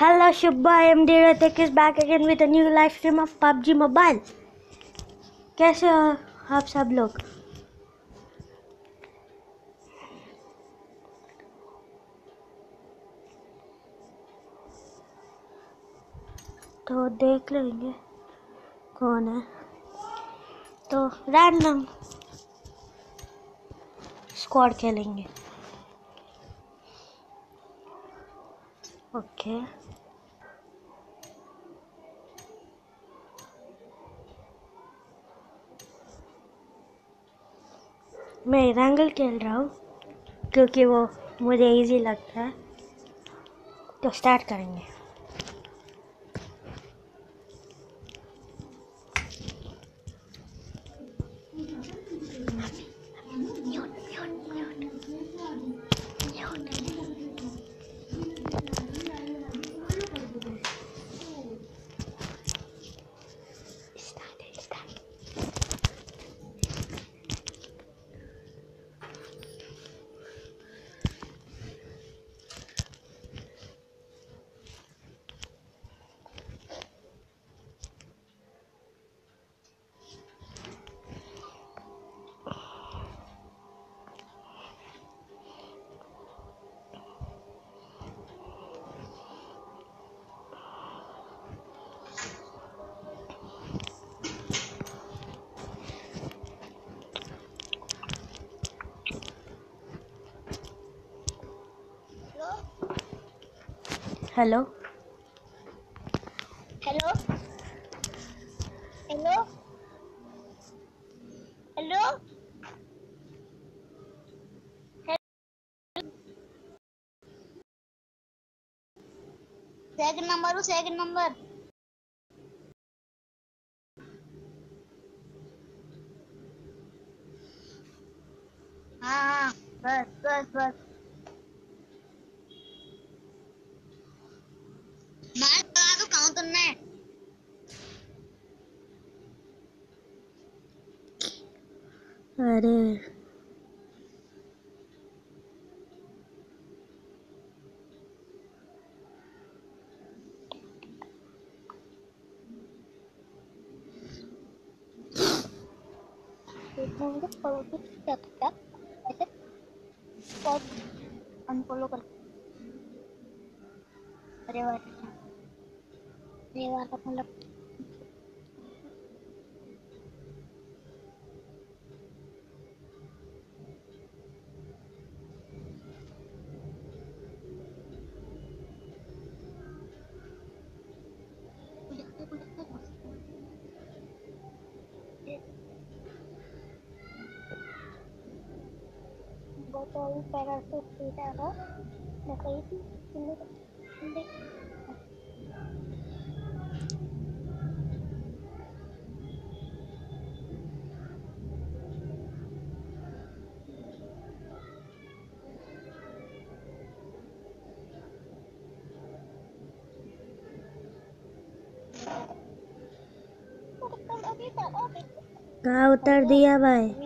Hello Shubha, I am Diratek is back again with a new live stream of PUBG Mobile. कैसे हो आप सब लोग तो देख लेंगे कौन है तो रैंडम स्क्वाड खेलेंगे ओके मैं रंगल खेल रहा हूँ क्योंकि वो मुझे इजी लगता है। तो स्टार्ट करेंगे। Hello hello hello hello second number second number देखो फॉलो तो क्या क्या ऐसे पॉज अनफॉलो कर अरे वाह अरे वाह मतलब कहाँ उतर दिया भाई?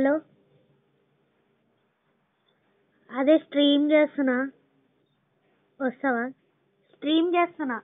హలో. అదే స్ట్రీమ్ చేస్తున్నా. వస్తావా? స్ట్రీమ్ చేస్తున్నా.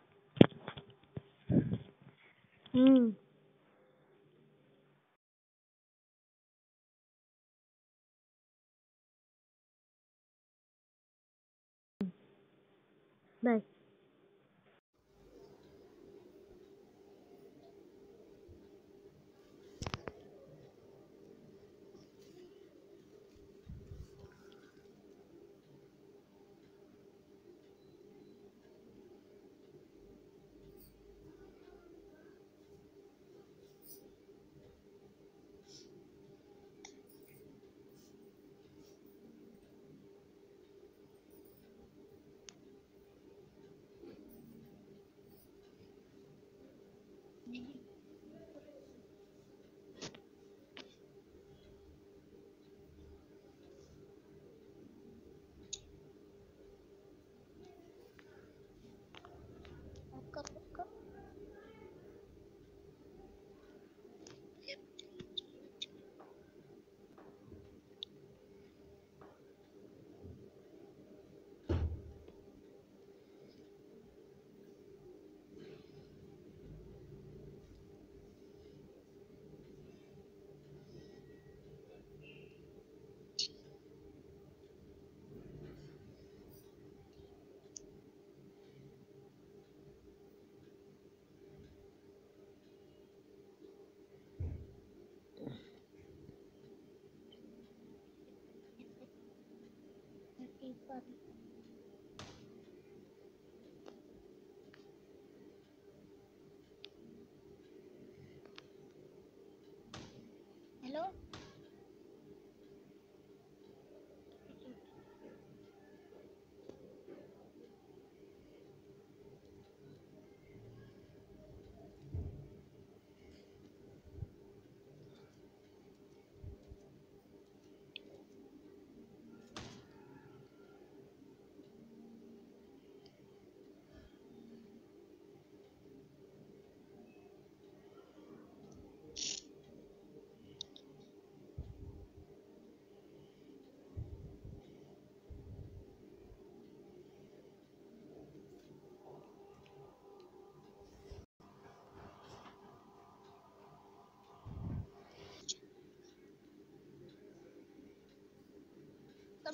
keep up.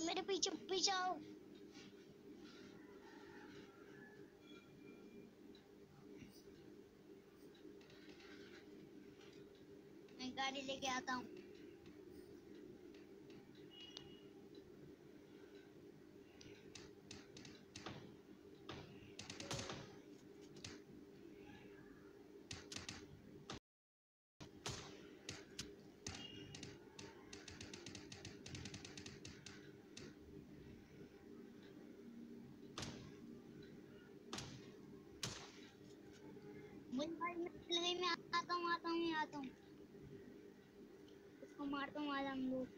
मेरे पीछे पीछे आओ। मैं आता हूँ आता हूँ आता हूँ। मारता हूँ आज हम लोग।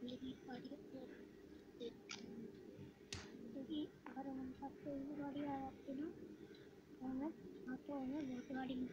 क्योंकि अगर हम साथ कोई गाड़ी आ जाती ना तो हमें आपको हमें बहुत गाड़ी मिल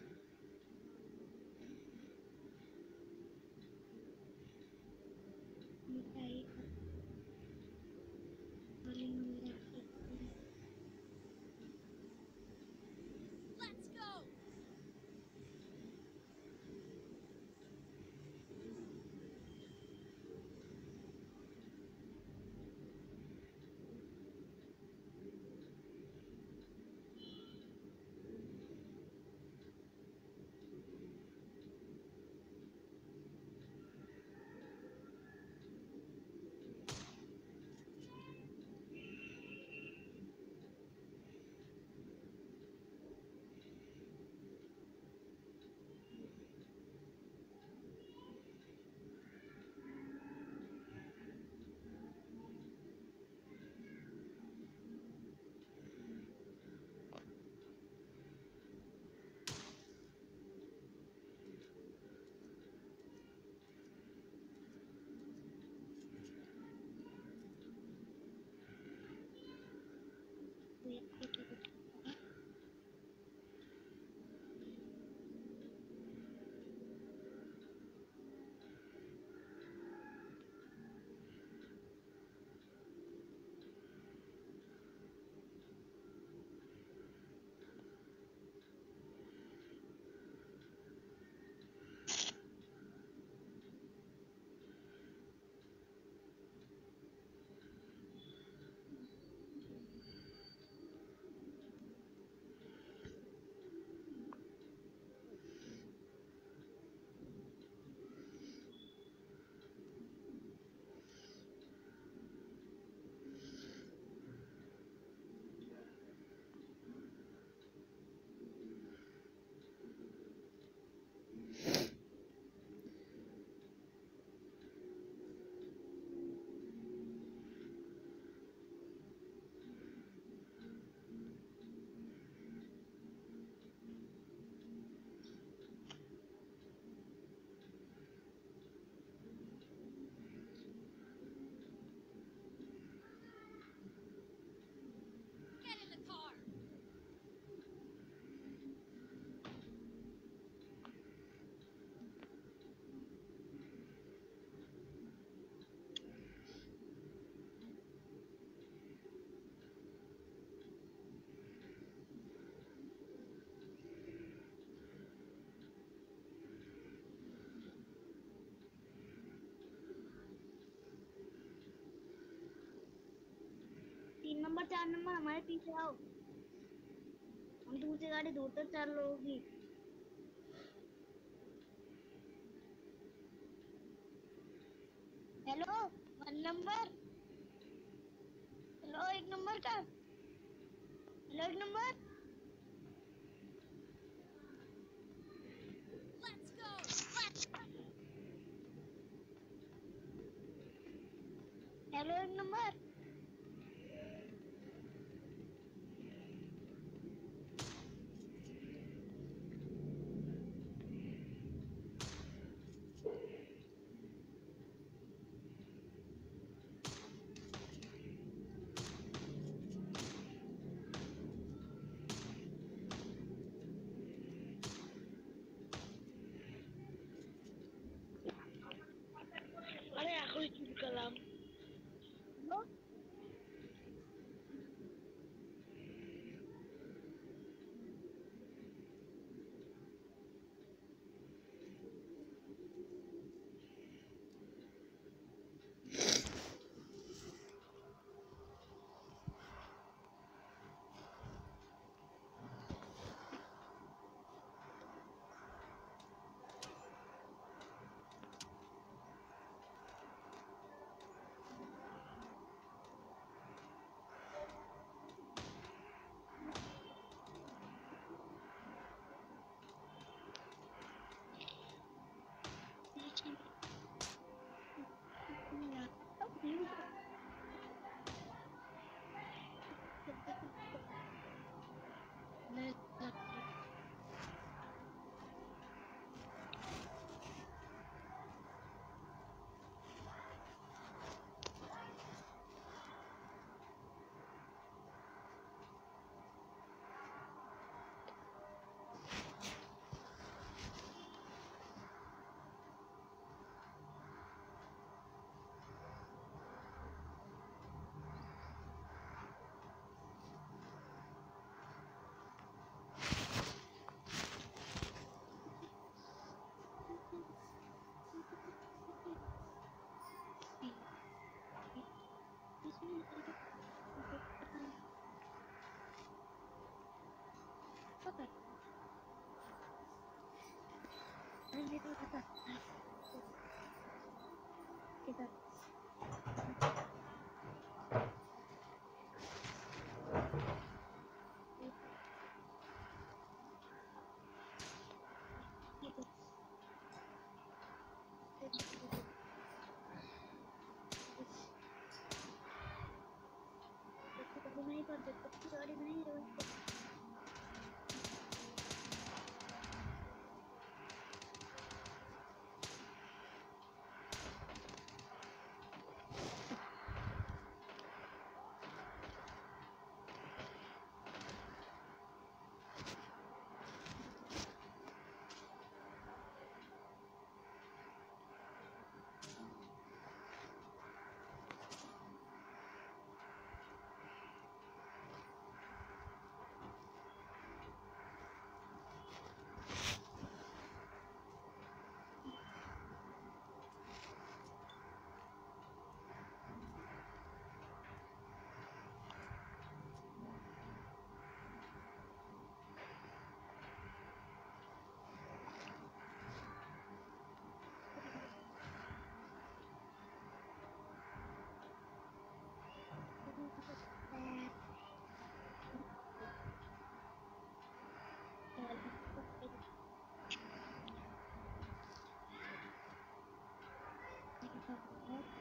नंबर चार नंबर हमारे पीछे आओ। हम दूसरी गाड़ी दूर तक चार लोगों ちょっと口が悪いのに入れました。What?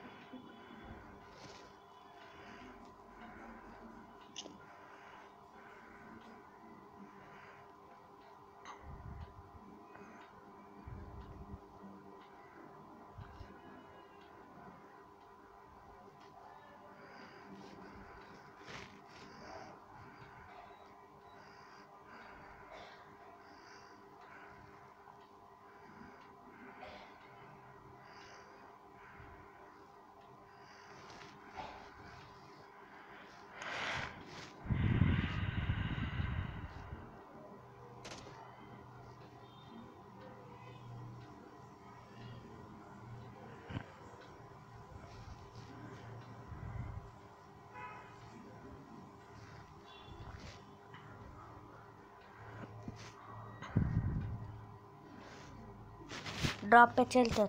ड्रॉप पे चलते हो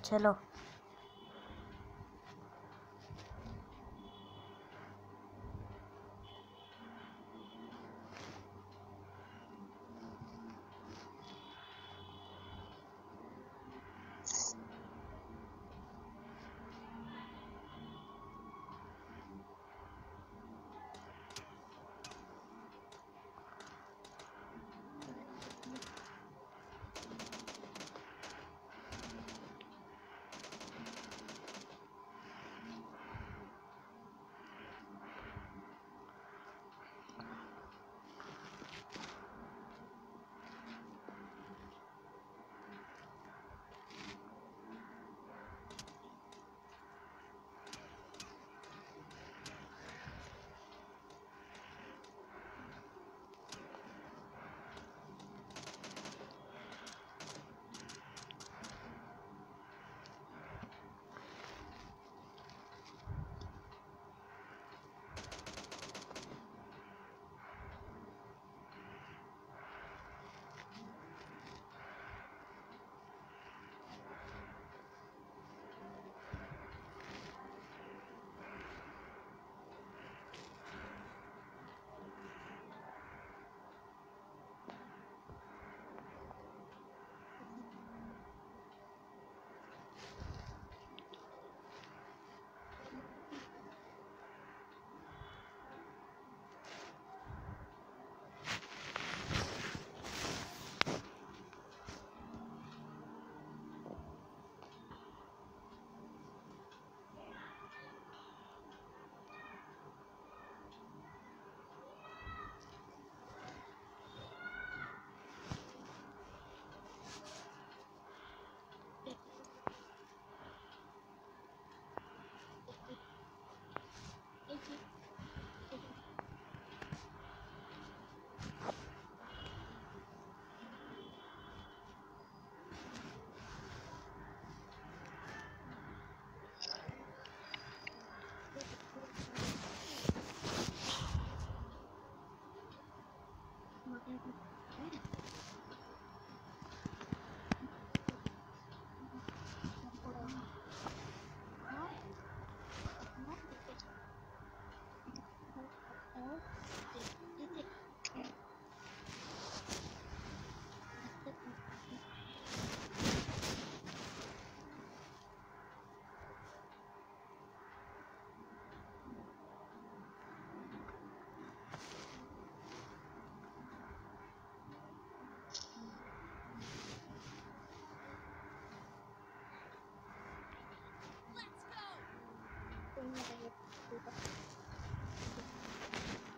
Thank you.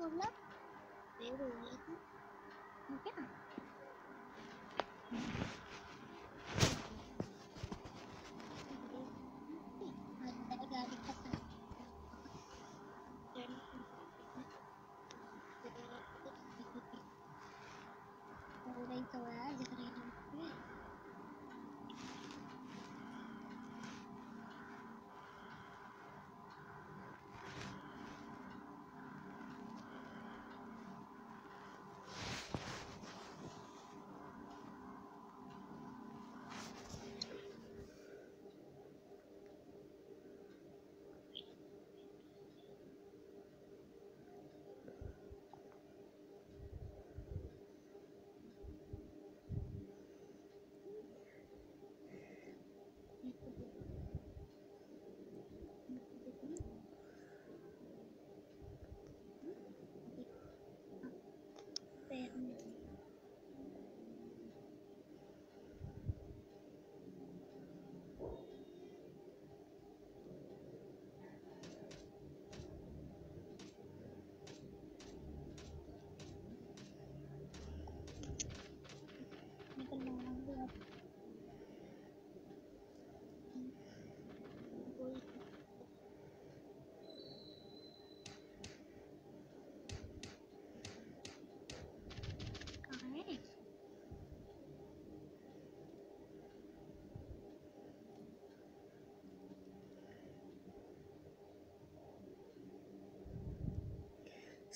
không lắm. Để đùa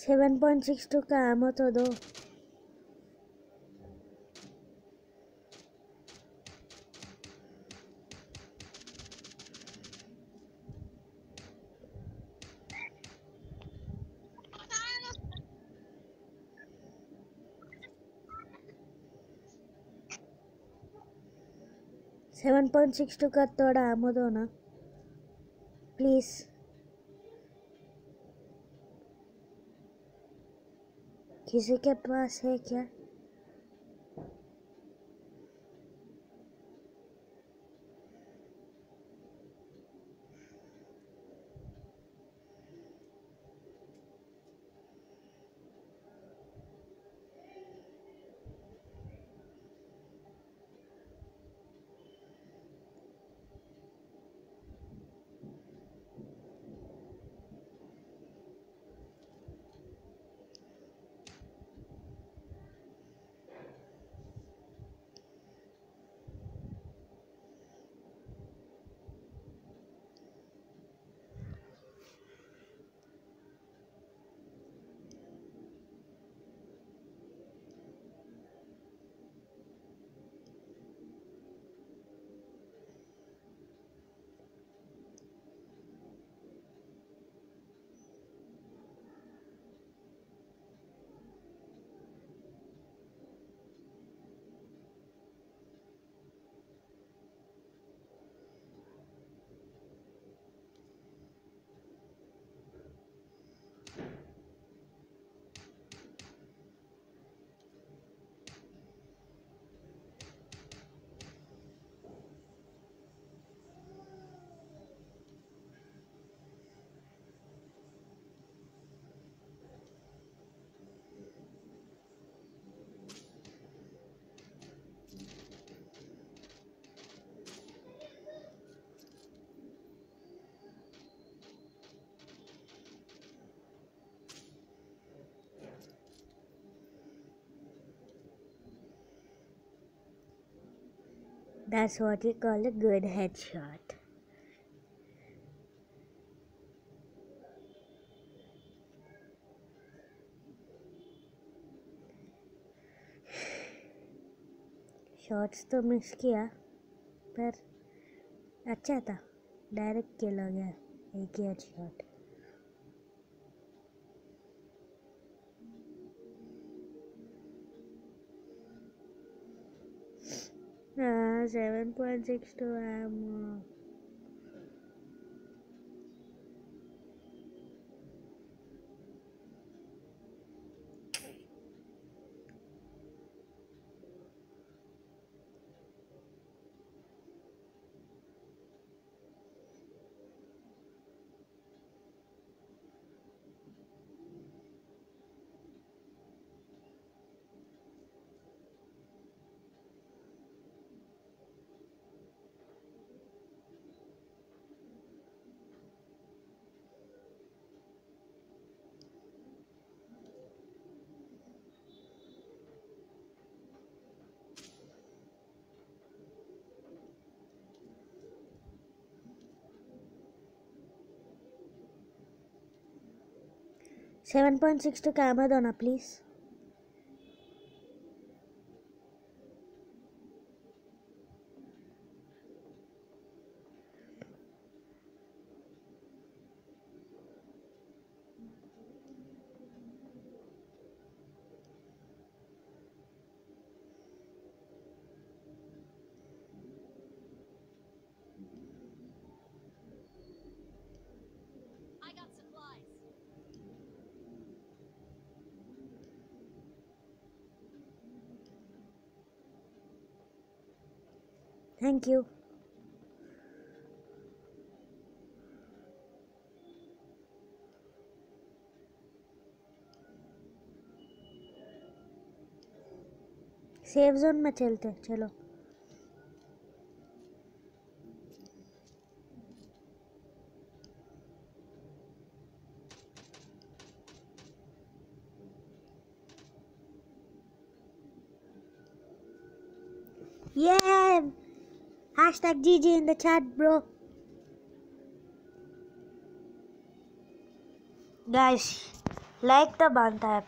seven point six two ఏమవుతుందో సెవెన్ పాయింట్ సిక్స్ టూ కత్తోడ ఆమోదోనా ప్లీజ్ किसी के पास है क्या? That's what you call a good headshot. Shots तो मिस किया, पर अच्छा था। डायरेक्ट किल हो गया। एक ही head shot 7.62 am seven point six two camera దోనా please. Thank you safe zone में चलते चलो Yeah! Hashtag GG in the chat, bro. Guys, like the banta, है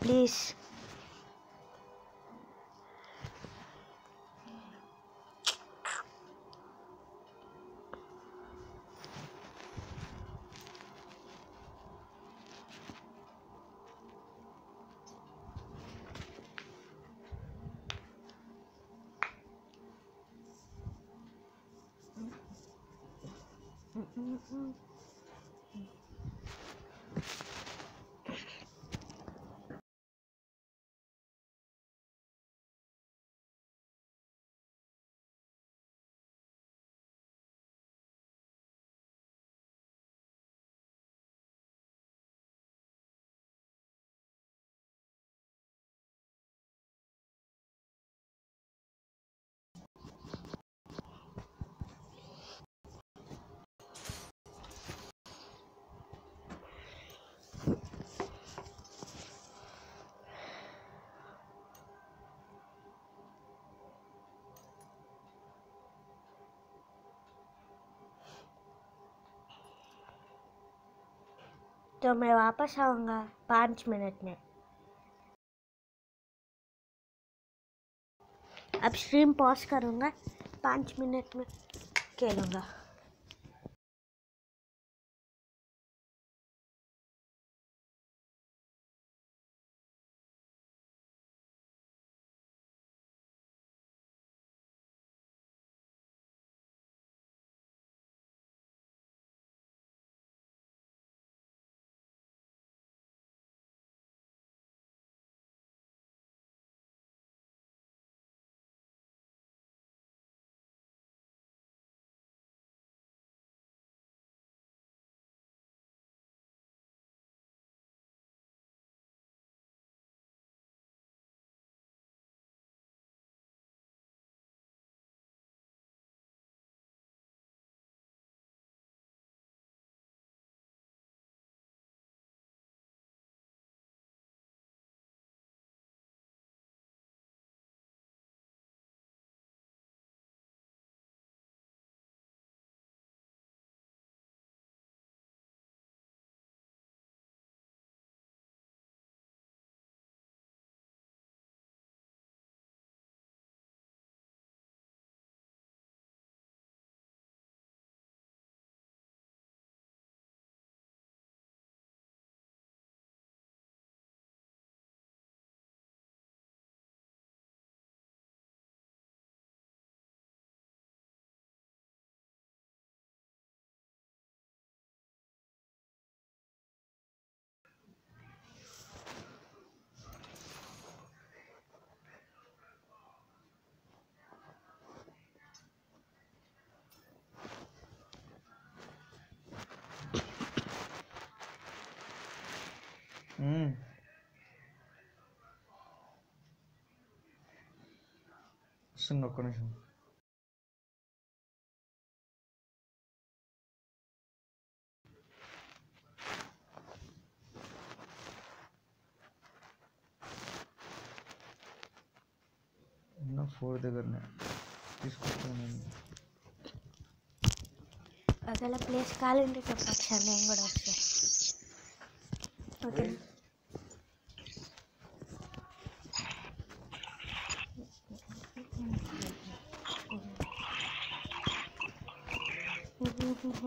तो मैं वापस आऊँगा पाँच मिनट में। अब स्ट्रीम पॉज करूँगा, पाँच मिनट में खेलूँगा। connection, no connection. ना फोड़ दे करना इसको तो नहीं अगला प्लेस कालेंडर का पक्ष में बड़ा अच्छा ओके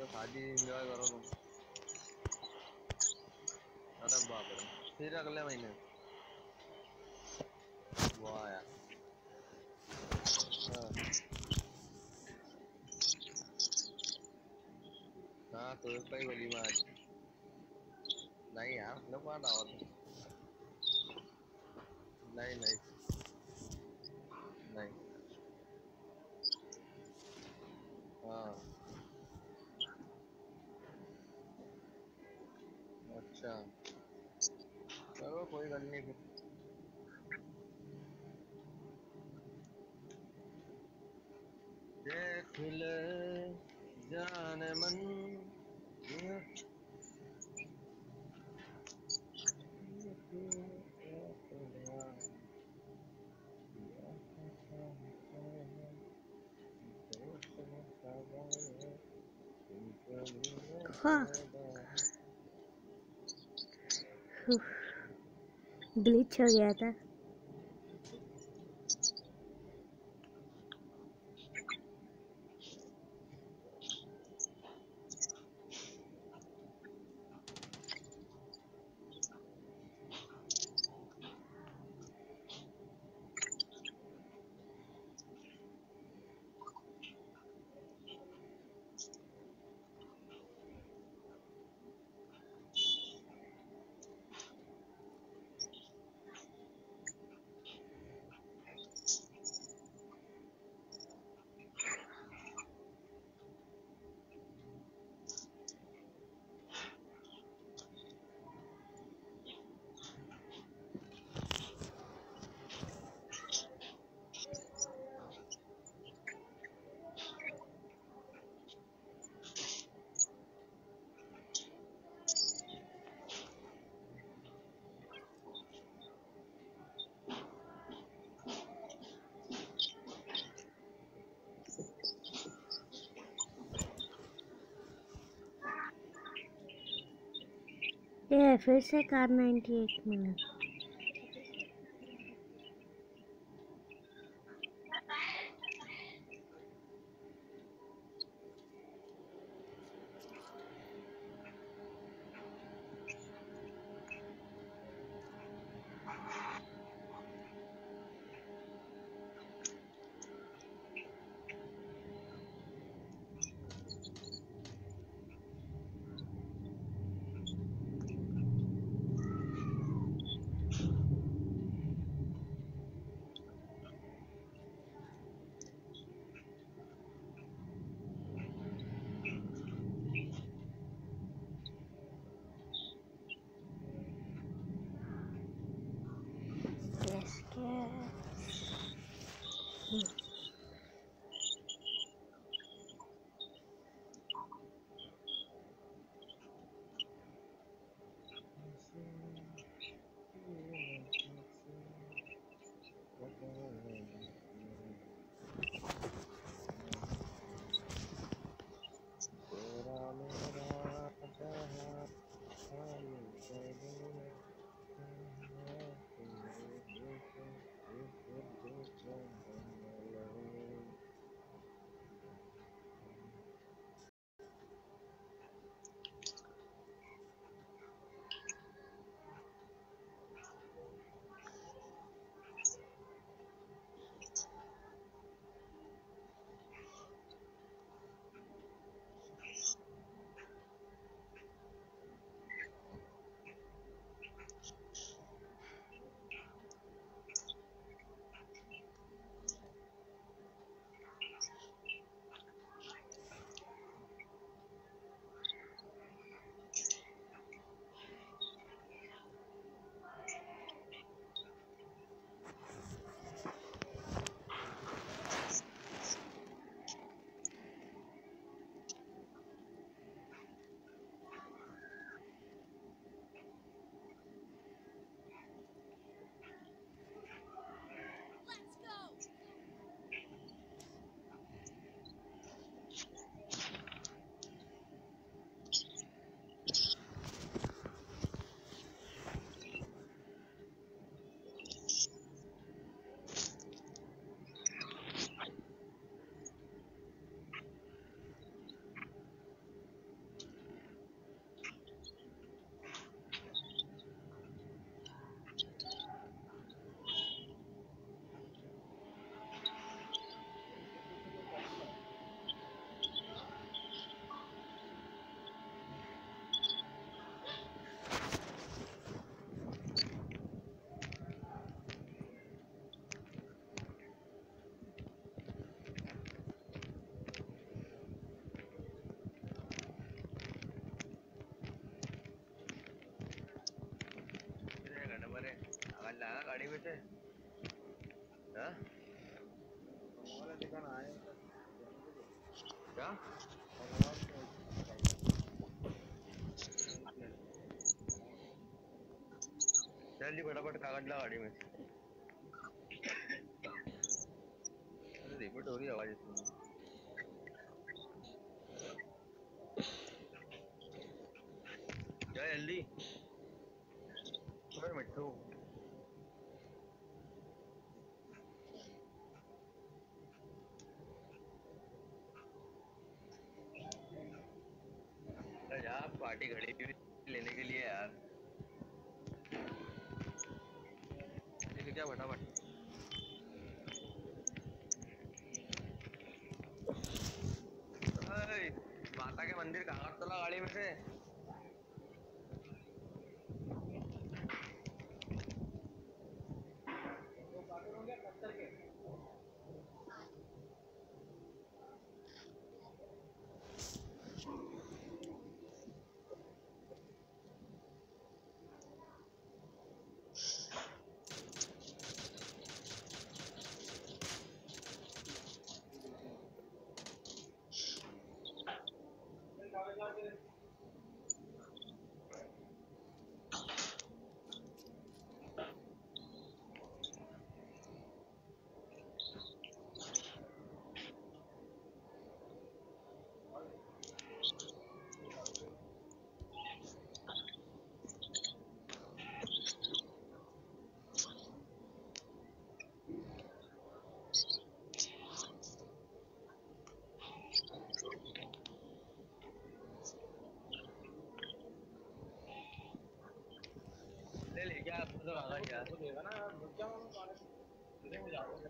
तो शादी इंजॉय करो तुम अरे बाप रे फिर अगले महीने वाह यार हाँ तो कई बड़ी बात नहीं यार nó quá đầu này này này à अच्छा। चलो कोई गल नहीं फिर। देख ले जान मन ग्लिच हो गया था। फिर से कार 98 मिला चल जी फटाफट कागज़ ला गाड़ी में। अरे रिपीट हो रही आवाज़ इसमें क्या जल्दी। ओए मिट्टू। अरे पार्टी घड़ी हुई Gracias. Thế liền ra, tôi bảo là kìa. Tôi để rồi cho nó còn đấy. Tôi thấy bây giờ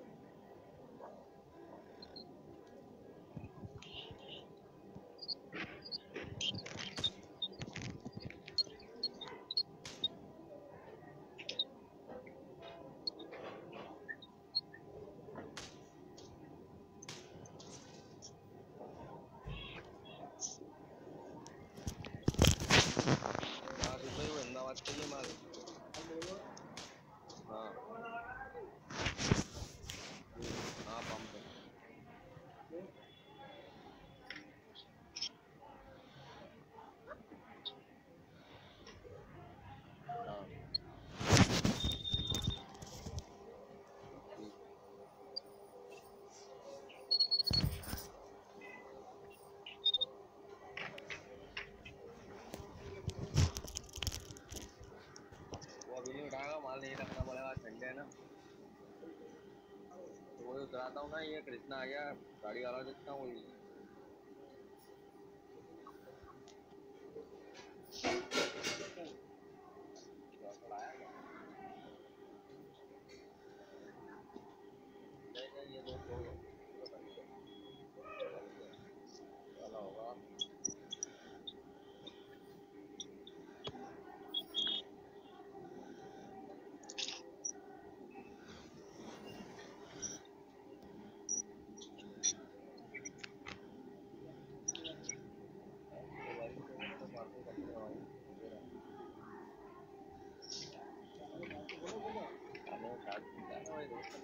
कितना आ गया गाड़ी वाला देखता हूँ Ay, no.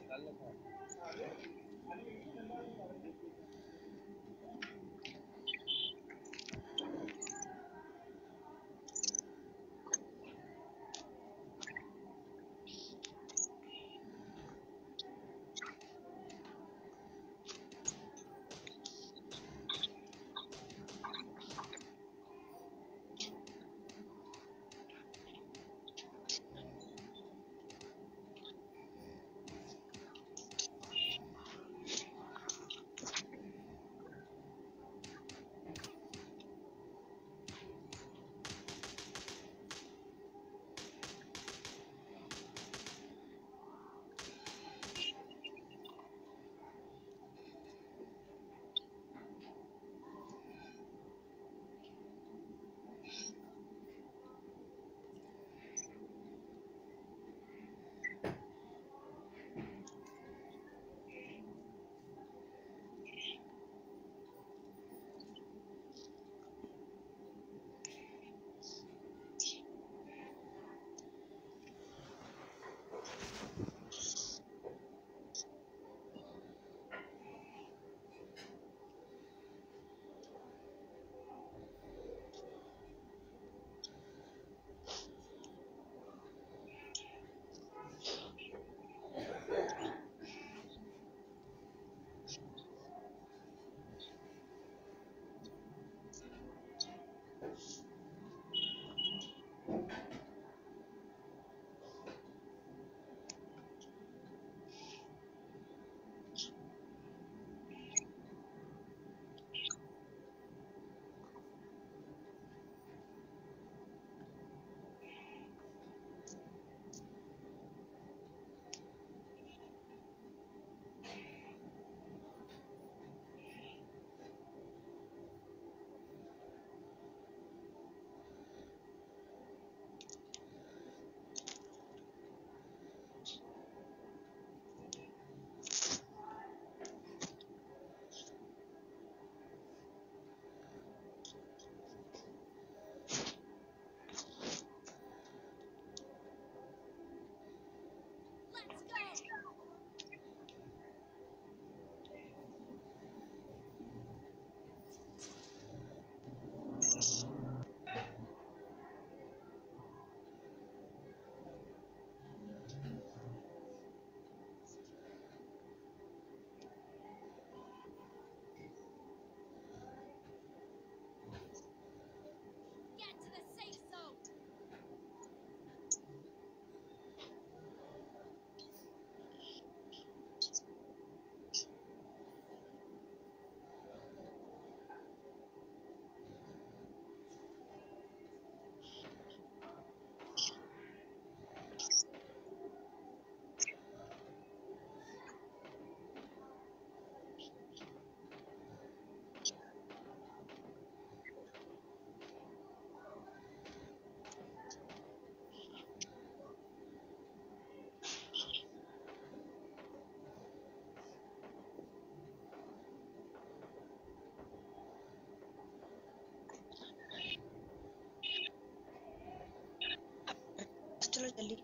चलो जल्दी।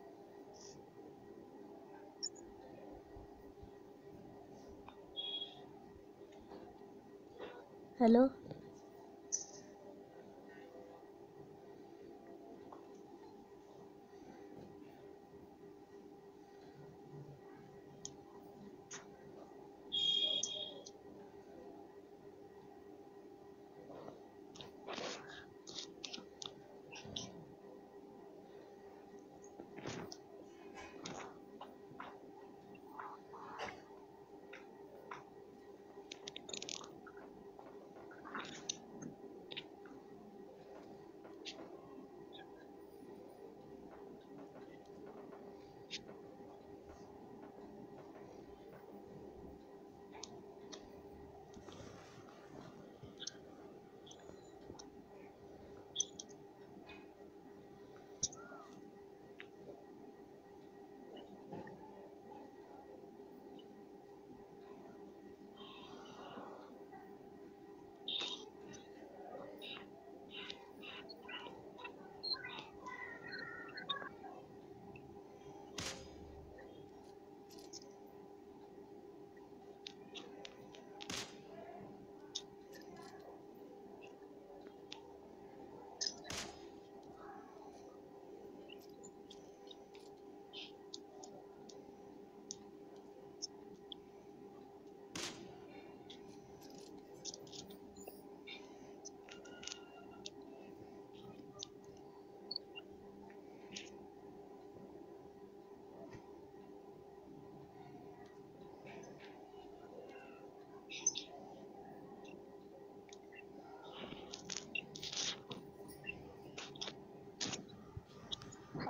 Hello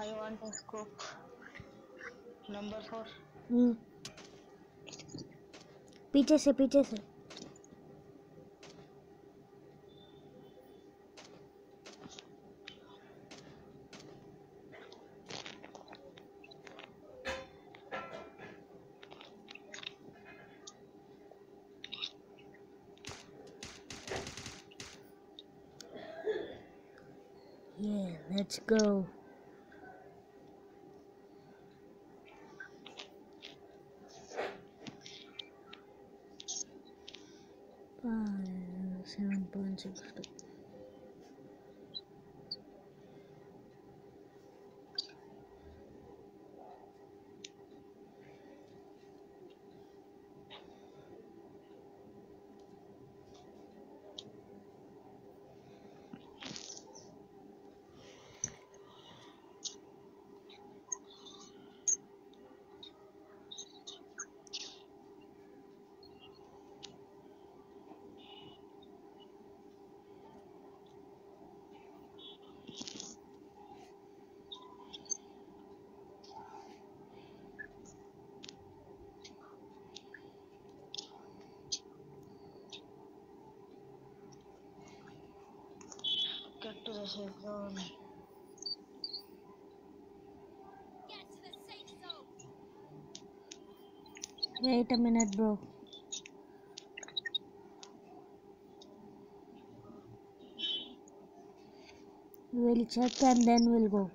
I want a scope. Number four. हम्म पीछे से पीछे से Yeah, let's go. Wait a minute, bro. We'll check and then we'll go.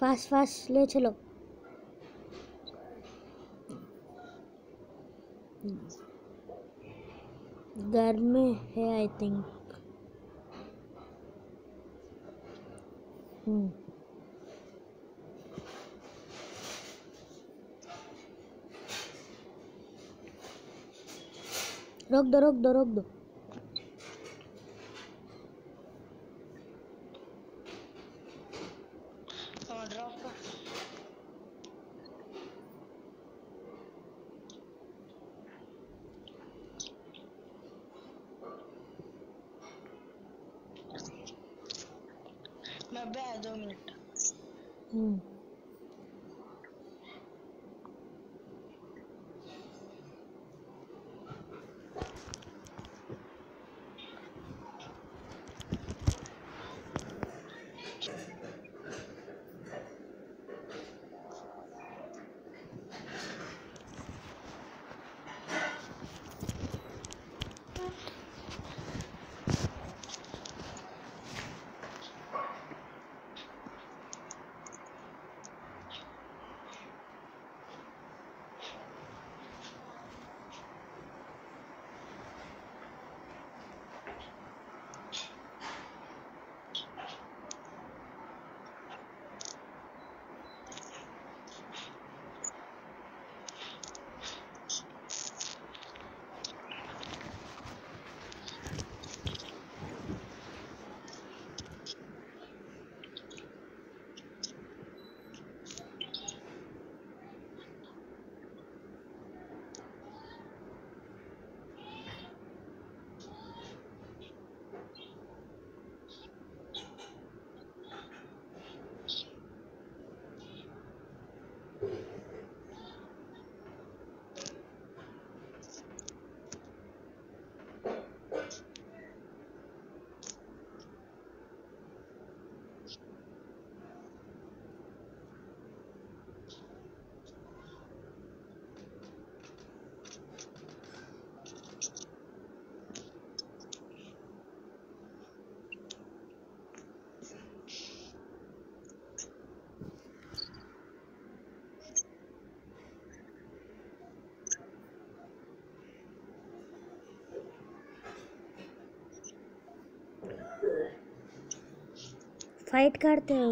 Fast fast ले चलो। घर में है आई थिंक हम्म। रोक दो रोक दो रोक दो। फाइट करते हो।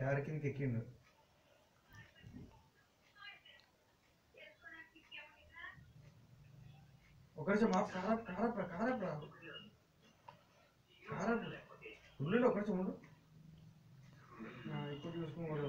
ఎవరి కిందకి ఎక్కిండు ఒకరిచే మా కార కారప్రా కారప్రా కారప్రా ఉండు ఒకరిచే ఉండు. ఇప్పుడు చూసుకోకూడదు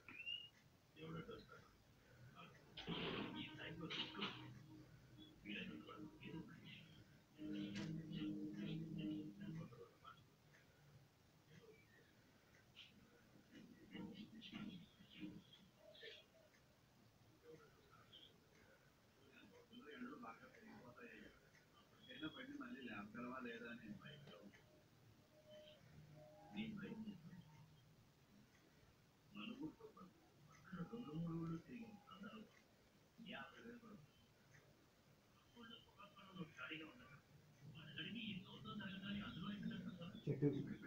る。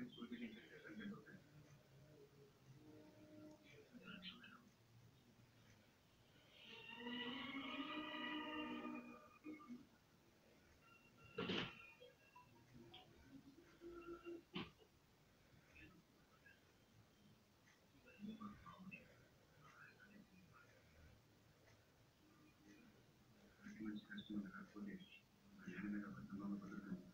Gracias.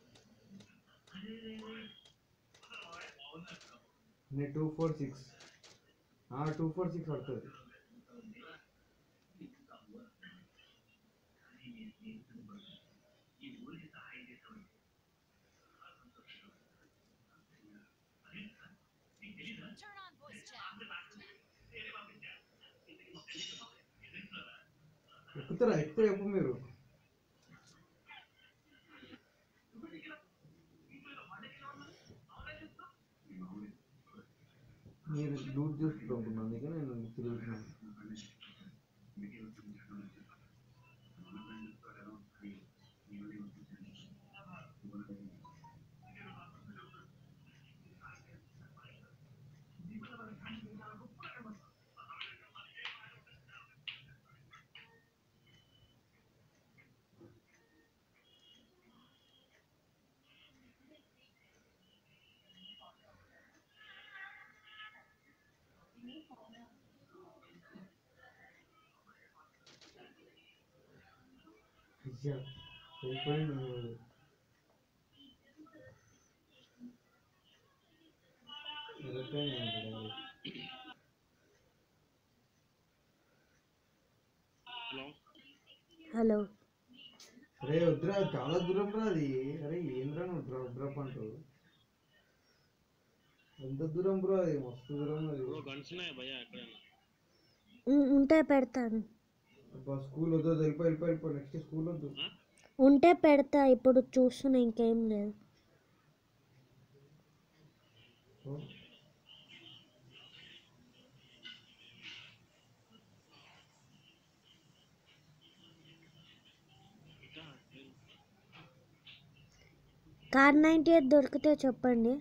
నేను two four six two four six పడుతుంది Turn on voice chat. ఎక్కుతారా ఎక్కితే చెప్పు మీరు మీరు లూట్ చేసుకుంటున్నాను అందుకే నేను తిరుగుతున్నాను ఇచ్చారు హలో అరే వద్దురా చాలా దూరం రా అది అరే ఏం రా నువ్వు డ్రాప్ డ్రాప్ అంటూ ఎంత దూరం బ్రో అది మస్తు దూరం అది ఉంటాయి పెడతాను స్కూల్ వద్దు వద్దు, వెళ్ళిపో వెళ్ళిపో వెళ్ళిపో నెక్స్ట్ స్కూల్ వద్దు. ఉంటే పెడతా ఇప్పుడు చూస్తున్నా ఇంకేం లేదు. కార్ నైంటీ ఎయిట్ దొరికితే చెప్పండి.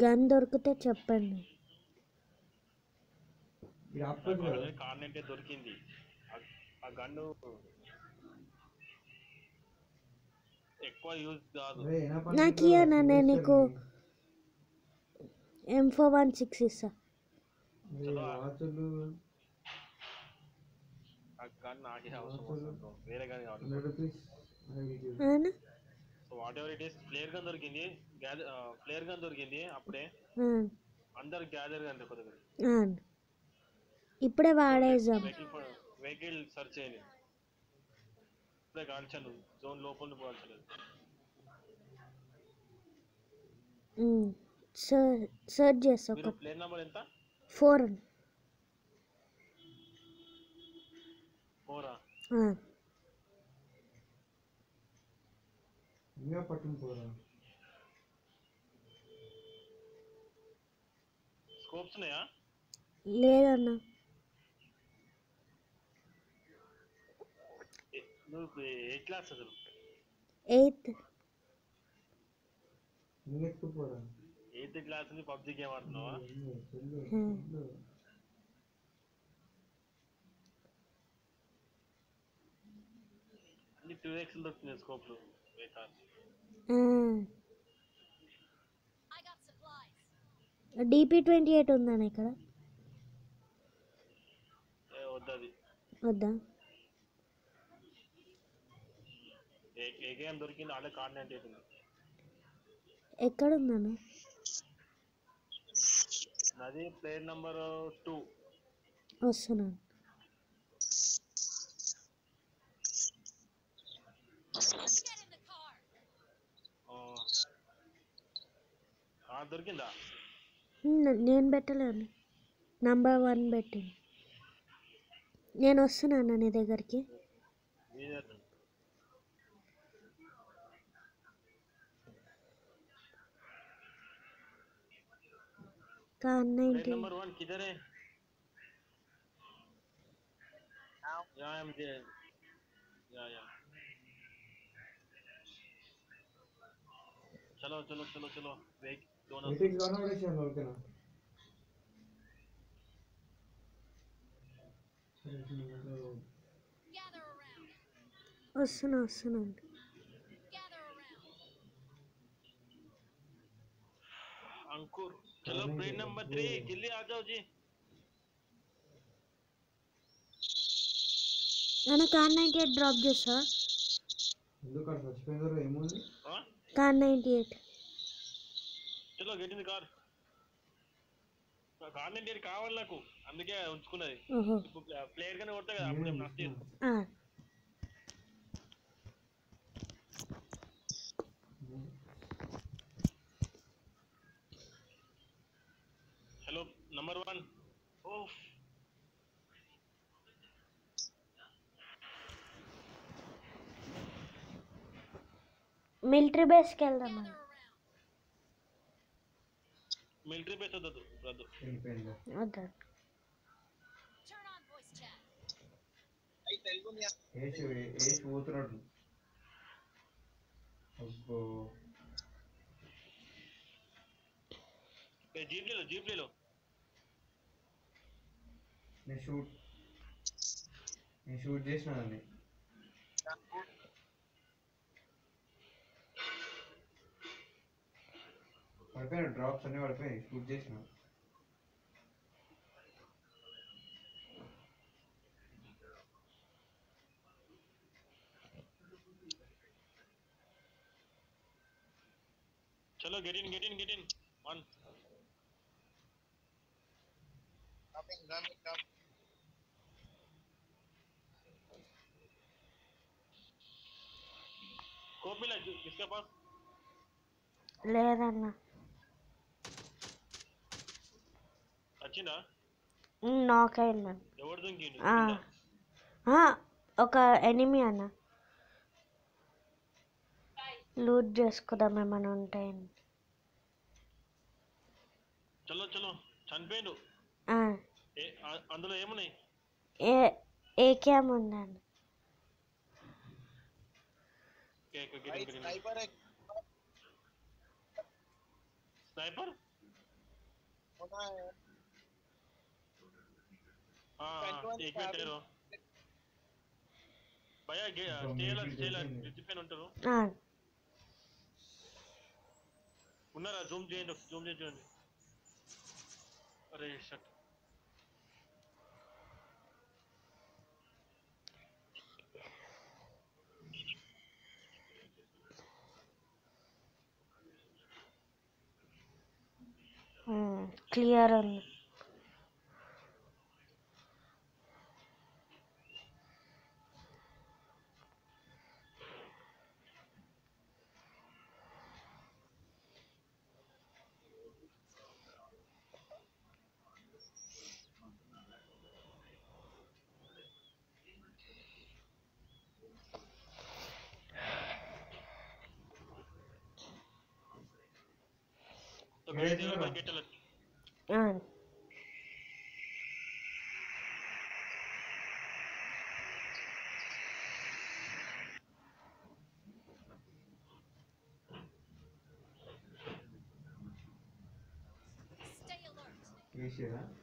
గన్ దొరికితే చెప్పండి ఇది ఆపుకోవచ్చు కదా కార్ నైన్టీ దొరికింది ఆ- ఆ గన్ను ఎక్కువ యూజ్ కాదు అరే ఏనా పని నాకు లేదు, ఇయ్యనా నేను వేస్ట్ నీకు అది. ఎం ఫోర్ వన్ సిక్స్ ఇస్తా అరే వాచులు ఆ గన్ నాకే అవసరం వస్తుంది bro. వేరే గన్ కావాలి హండ్రెడ్ రూపీస్ అవునా so whatever it is player gun దొరికింది ప్లేయర్ గన్ దొరికింది అప్పుడే. ఆ, అందరు గ్యాదర్ గన్ కొద్దిగా. ఆ. ఇప్పుడే వాడేద్దాం వెహికల్ సర్చ్ చేయాలి ఇప్పుడే కాల్చాను జోన్ లోపల పోల్చలేదు సర్ సర్చ్ చేస్తా మీరు ఒక ప్లేయర్ నెంబర్ ఎంత? ఫోర్. ఫోరా? ఇంకా పట్టుకుని పోరా స్కోప్స్ ఉన్నాయా? లేదన్నా. నువ్వు ఏ క్లాస్ అసలు ఎయిత్. ఇంకా ఎత్తుకుపోరా ఎయిత్ క్లాస్ని పబ్జి గేమ్ ఆడుతున్నావా. అన్ని టూ ఎక్స్ దొరుకుతున్నాయి స్కోప్లు. బేకార్. డిపి ట్వంటీ ఎయిట్ ఉందా ఇక్కడ? వద్దా? ఎక్కడ ఉందన్న నాది ప్లేయర్ నంబర్ టూ. వస్తున్నాను దొరికిందా ఉమ్, నేను పెట్టలేను నంబర్ వన్ పెట్టింది నేను వస్తున్నాను నీ దగ్గరికి మీదే car player ninety number one किधर है यहाँ है मुझे या या चलो चलो चलो चलो वेट अंकुर चलो ब्रेन नंबर थ्री जल्दी आ जाओ जी। ನಾನು ಕಾರ್ ನೈಂಟಿ ಏಟ್ ಡ್ರಾಪ್ ಜೆ ಸರ್ ಕಾರ್ ನೈಂಟಿ ಏಟ್ చలో గెట్ ఇన్ కార్ కాన్వెంట్ ఏది కావాలి నాకు. అందుకే ఉంచుకున్నది. ప్లేయర్ గానే కొడతా కదా అప్పుడు నష్ట హలో నంబర్ వన్. ఓ మిలిటరీ బేస్కి వెళ్దాం మిలిటరీ బేస్ వద్దు వద్దు ఏసి పోతున్నాడు జీప్లీలో జీప్లీలో నేను షూట్ నేను షూట్ చేసిన దాన్ని. పక్క పడిపోయినాయి డ్రాప్స్ అన్నీ పడిపోయినాయి షూట్ చేసిన चलो get in get in get in one कोप मिला जो- किसके पास లేదన్నా వచ్చిందా నాక్ అయింది ఎవరు దుంకిండు ఆ. ఆ, ఒక ఎనిమి అన్న లూట్ చేసుకుందాం ఏమైనా ఉంటాయని చలో చలో చనిపోయిండు ఆ, ఏ ఆ- అందులో ఏమున్నాయి ఏ ఏ క్యామ్ ఉందన్న కేక్ గిరి గిరి స్నైపర్ ఉన్నారా జూమ్ చేయండి జూమ్ చేసి చూడండి అరే షట్ క్లియర్ ఉంది तो गाइस ये लोग गेट अलग ఆ, Stay alert.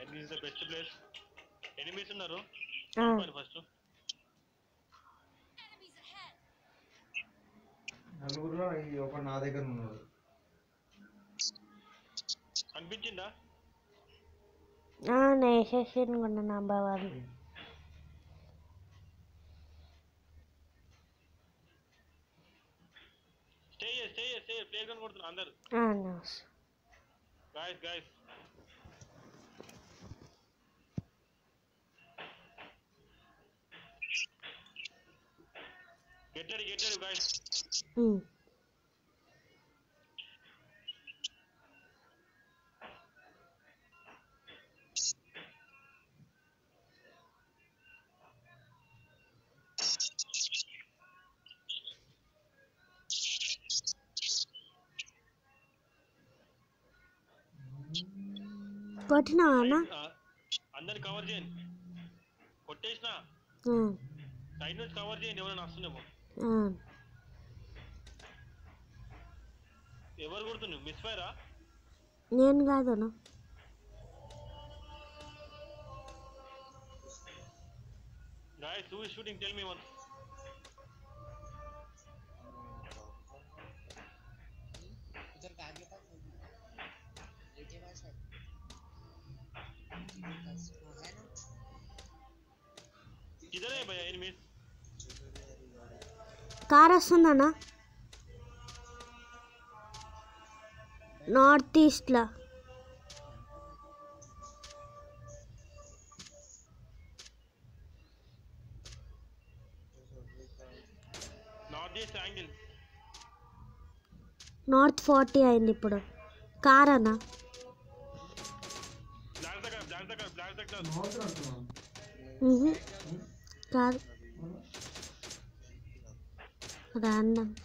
Enemies best player enemies ఉన్నారు ఫస్ట్ నా దగ్గర అనిపించిందా నా బావాలు స్టే కొడుతున్నారు అందరు. Guys guys Get ready, get ready, guys. Cover uh, చేయండి. కొట్టేసిన. సైడ్ నుంచి కవర్ చేయండి ఎవరైనా వస్తున్నామో ఎవరు కొడుతున్నావు మిస్ ఫైరా నేను కాదన్న guys who is shooting tell me one उधर कार के पास होगी ये पास है बस वो है ना किधर है भैया एनिमीज కార్ వస్తుందన్న. నార్త్ ఈస్ట్లో నార్త్ ఫార్టీ అయింది ఇప్పుడు. కార్ అన్న. Black Peran.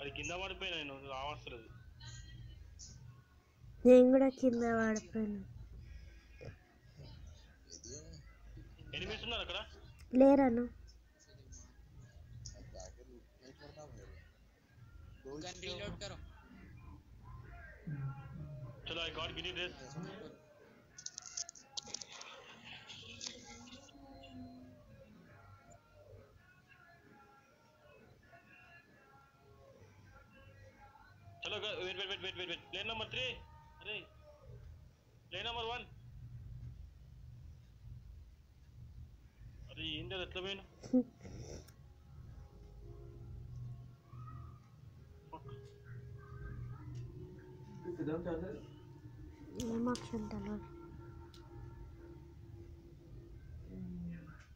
అది కింద పడిపోయినా నేను రావట్లేదు. నేను కూడా కింద పడిపోయాను. ఎనిమిస్ ఉన్నారు అక్కడ? లేరను wait, wait, wait, wait. Lane number three. Three. Lane number one. అరే ఏంటి అది ఎట్లా పోయిన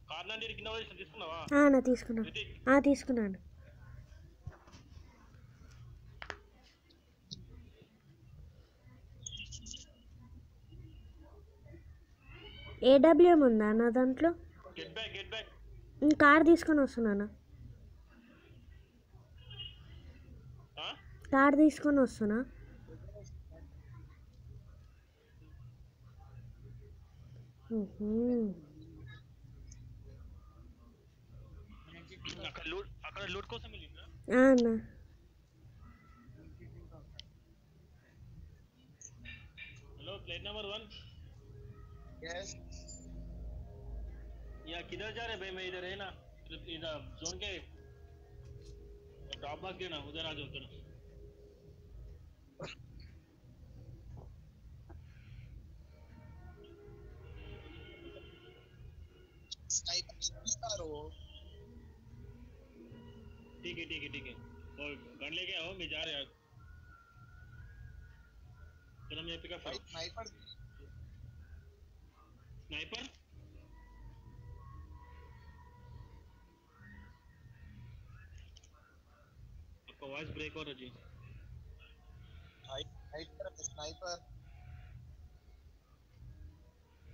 కార్నాండి కింద తీసుకున్నావా తీసుకున్నాను తీసుకున్నాను ఏడబ్ల్యూఎం ఉందా అన్న దాంట్లో? కార్ తీసుకొని వస్తున్నాను కార్ తీసుకొని వస్తున్నా. అన్నా. హలో ప్లేట్ నెంబర్ వన్ या किधर जा रहे भाई? मैं इधर है ना इधर इधर जोन के बॉक्स के ना उधर आ जाओ उधर स्नाइपर ठीक है ठीक है ठीक है। और गन लेके आओ मैं जा रहा हूँ। चलो मैं पिकअप स्नाइपर स्नाइपर आपका वॉइस ब्रेक हो रही स्नाइपर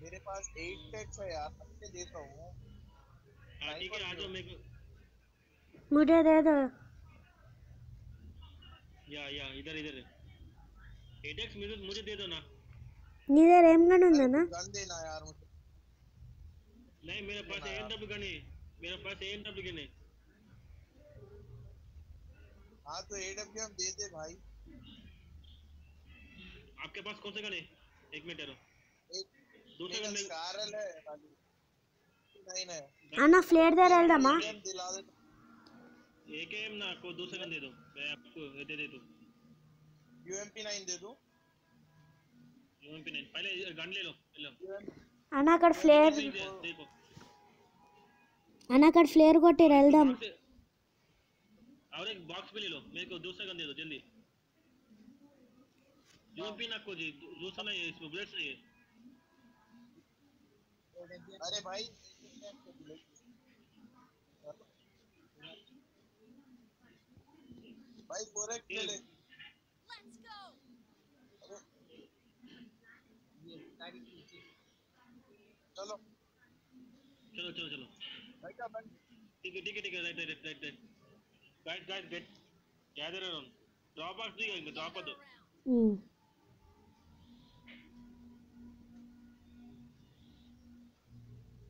मेरे पास 8 पेट्स है यार मैं देता हूँ। हाँ, ठीक है आ जाओ मेरे को। मुझे दे दो। या या इधर इधर। एडेक्स मुझे मुझे दे दो ना। नीदर एम गन ఉందా ना। गन देना यार मुझे। नहीं मेरे पास एएनडब्ल्यू गन है। मेरे पास एएनडब्ल्यू गन है। हाँ तो एडब्ल्यू हम दे दे भाई आपके पास कौन सा गन है एक मिनट ठहरो एक दूसरा मेरा गन में स्कारल है खाली नहीं नहीं అన్న ఫ్లేర్ దగ్గర వెళ్దామా हम दिला दे एक एम ना आपको दूसरा गन दे दो मैं आपको ये दे देता हूँ यूएमपी 9 दे दूं यूएमपी नहीं पहले गन ले लो ले लो అన్న అక్కడ ఫ్లేర్ ये दे- देखो అన్న అక్కడ ఫ్లేర్ కొట్టి వెళ్దాం बॉक्स से- और एक बॉक्स भी ले लो। मेरे को दूसरा गन दे दो जल्दी। यूएमपी ना को जी दूसरा नहीं है इसमें बुलेट्स नहीं है। अरे भाई। भाई फोरेक ले ले Let's go. चलो। चलो चलो चलो। भाई का बंद ठीक है ठीक है ठीक है। Right right right right Guys, guys, get gather around. Drop us the guy, drop us. Hmm.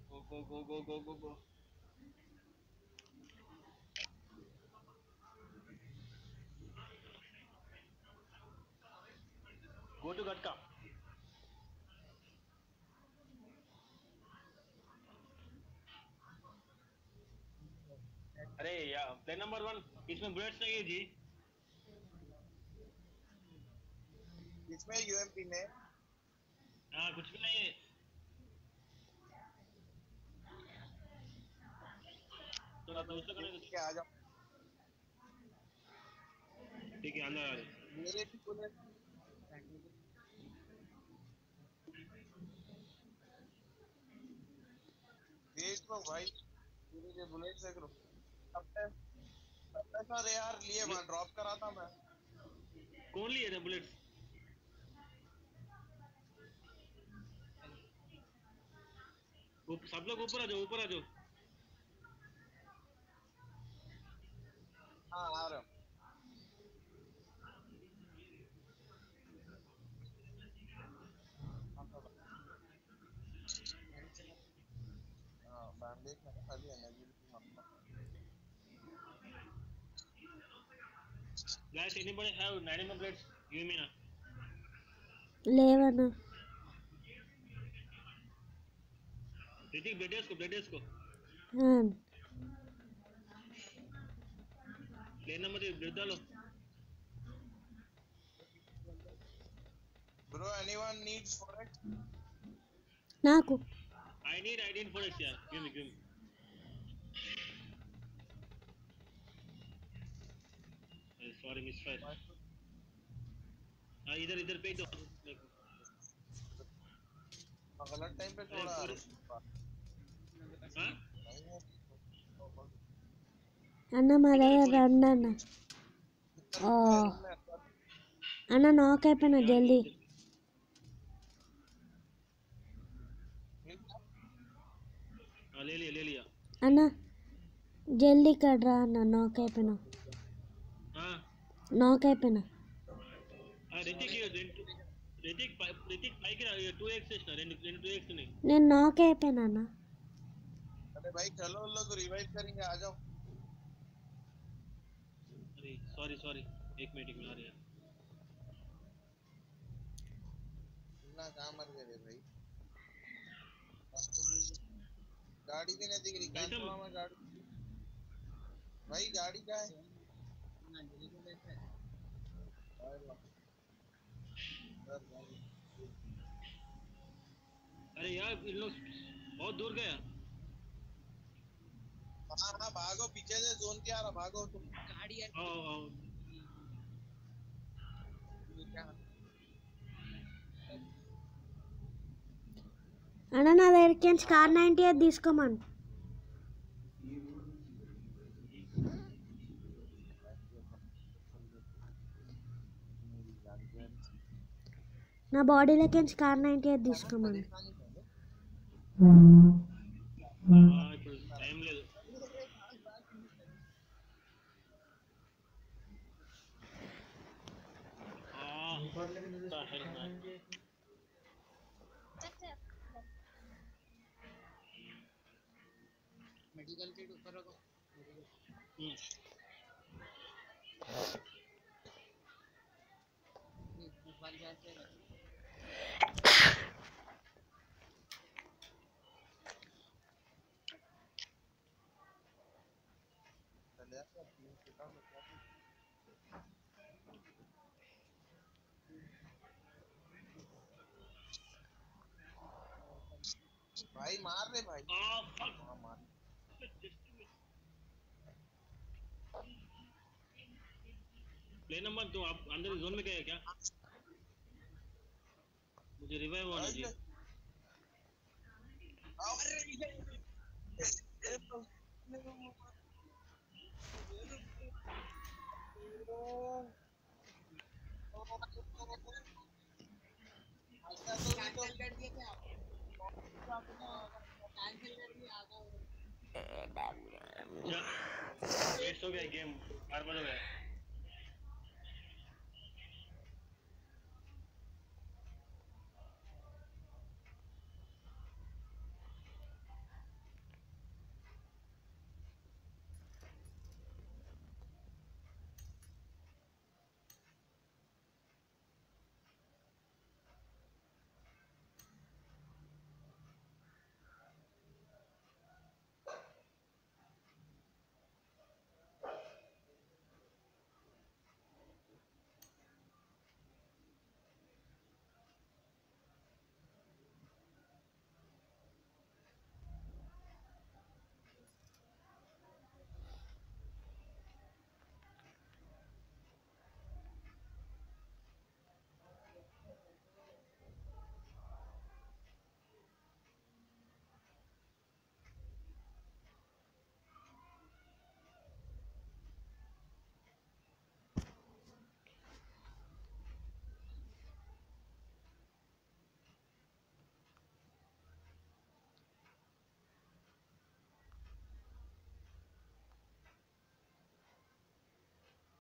Go, go, go, go, go, go, go. Go to Gatka. अरे यार प्लेन नंबर वन इसमें बुलेट्स नहीं है जी। इसमें यूएमपी में। हाँ कुछ भी नहीं है। थोड़ा दोस्तों आ जाओ। ठीक है अंदर आ जाओ। मेरे भी बुलेट भेज दो भाई मेरे लिए बुलेट से करो। सर यार लिए ड्रॉप करा था मैं। कौन लिए थे बुलेट्स सब लोग ऊपर आ जाओ ऊपर आ जाओ। हाँ आ रहा हाँ बैंडेज में खाली energy Guys, anybody have 90 plates? Give me now. Eleven. Ritik, blade इसको, blade इसको. हाँ. लेना मत ब्लेड डालो. Bro, anyone needs forex? नाकू. I need, I need forex यार. Give me, give me. अरे sorry misfire हाँ इधर इधर पे दो देखो गलत टाइम पे छोड़ा अरे, हाँ नहीं है అన్న మా దగ్గర రండి అన్న ఆ, అన్న నాక్ అయిపోయినా జల్దీ हाँ ले लिया ले लिया అన్న జల్దీ ఇక్కడ రా అన్న నాక్ అయిపోయినా हाँ నాక్ అయిపోయినా हाँ ऋतिक ये రెండు ऋतिक పై- ऋतिक పైకి రా టూ ఎక్స్ చేసిన రెండు రెండు టూ ఎక్స్ ఉన్నాయి నేను నాక్ అయిపోయినా అన్న अरे भाई चलो उन लोग रिवाइव करेंगे आ जाओ अरे सॉरी सॉरी एक मिनट एक मिनट आ रहा इतना कहाँ मर गए रे भाई गाड़ी भी नहीं दिख रही कहाँ गौतम। छोड़ा मैं गाड़ी भाई गाड़ी का है अरे यार इन लोग बहुत दूर गया हाँ हाँ भागो पीछे से जोन के आ रहा भागो तुम आओ आओ అన్న నా దగ్గరికి స్టార్ నైంటీ ఎయిట్ తీసుకోమని నా బాడీలోకి స్టార్ నైంటీ ఎయిట్ తీసుకోమని हाँ, ఇప్పుడు టైం లేదు नंबर तो आप अंदर जोन में गए क्या? मुझे रिवाइव होना चाहिए हो गया गेम बार बार हो गया